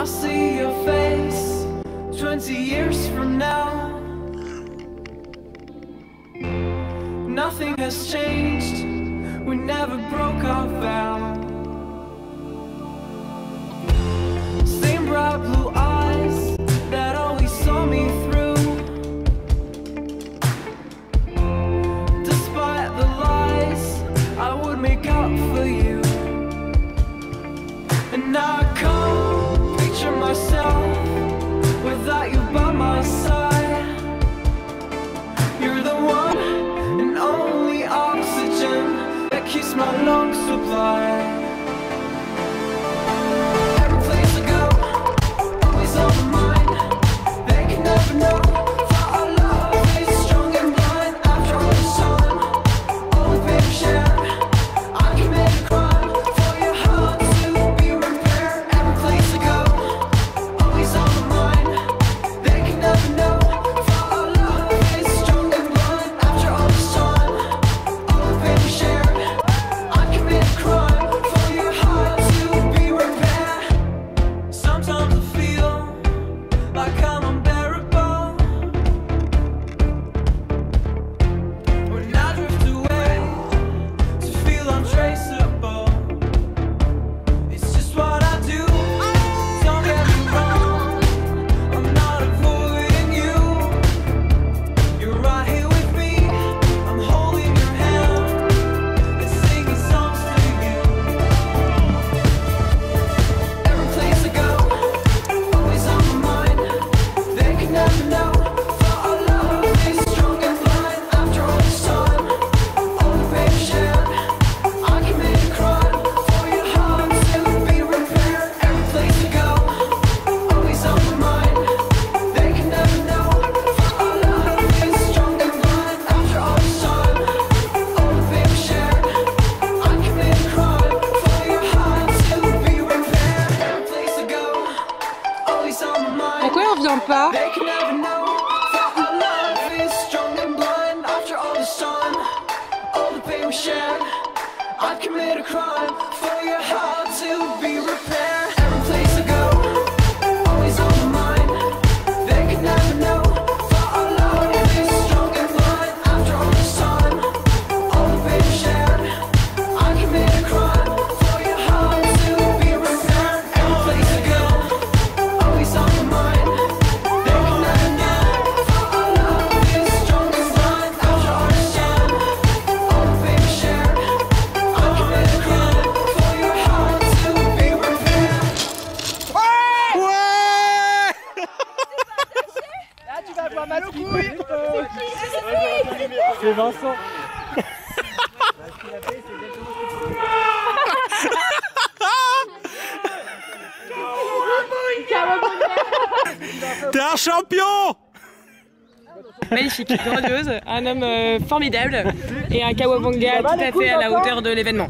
I'll see your face 20 years from now. Nothing has changed, we never broke our vow. Same bright blue eyes. my long supply. commit a crime for your heart to be repaired. C'est Vincent. T'es un champion Magnifique, grandiose, un homme euh, formidable et un kawabanga tout à fait à la hauteur de l'événement.